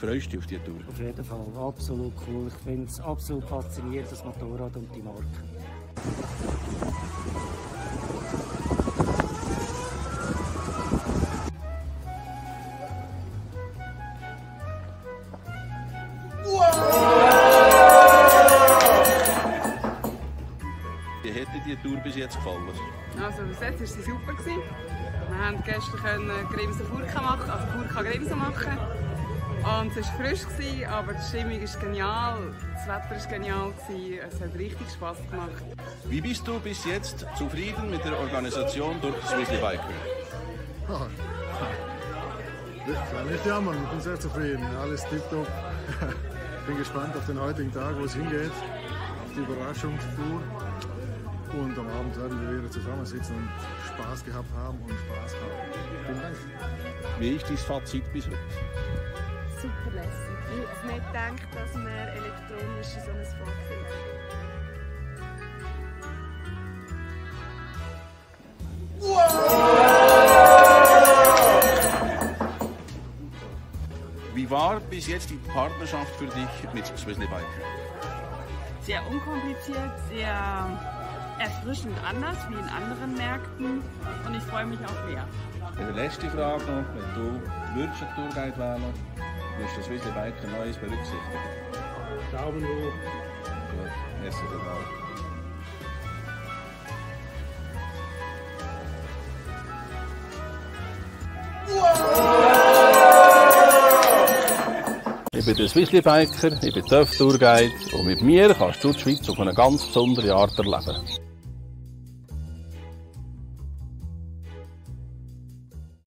Freust du dich auf die Tour? Auf jeden Fall, absolut cool. Ich finde es absolut faszinierend, das Motorrad und die Marke. Wie hat dir die Tour bis jetzt gefallen? Also bis jetzt war sie super. Gewesen. Wir haben gestern Grimsen Furka machen, also Furka Grimsen machen. Und es war frisch, gewesen, aber die Stimmung ist genial, das Wetter war genial, gewesen. es hat richtig Spass gemacht. Wie bist du bis jetzt zufrieden mit der Organisation durch Swizzly Biker? Oh. Ich kann nicht jammern, ich bin sehr zufrieden. Alles tiptop. bin gespannt auf den heutigen Tag, wo es hingeht. Auf die Überraschungstour. Und am Abend werden wir wieder zusammensitzen und Spaß gehabt haben und Spaß haben. Vielen Dank. Wie ist dein Fazit bis heute? Super lässig. Ich hätte nicht gedacht, dass wir elektronisch in so ein Fahrzeug Wie war bis jetzt die Partnerschaft für dich mit Swizzly Biker? Sehr unkompliziert, sehr erfrischend anders wie in anderen Märkten und ich freue mich auf mehr. Eine letzte Frage noch. Wenn du würdest einen Tourguide wählen würdest du Swizzly Biker Neues berücksichtigen? Daumen hoch. Gut, merci vielmals. Ich bin der Swizzly Biker, ich bin TÜV Tourguide und mit mir kannst du die Schweiz auf eine ganz besondere Art erleben.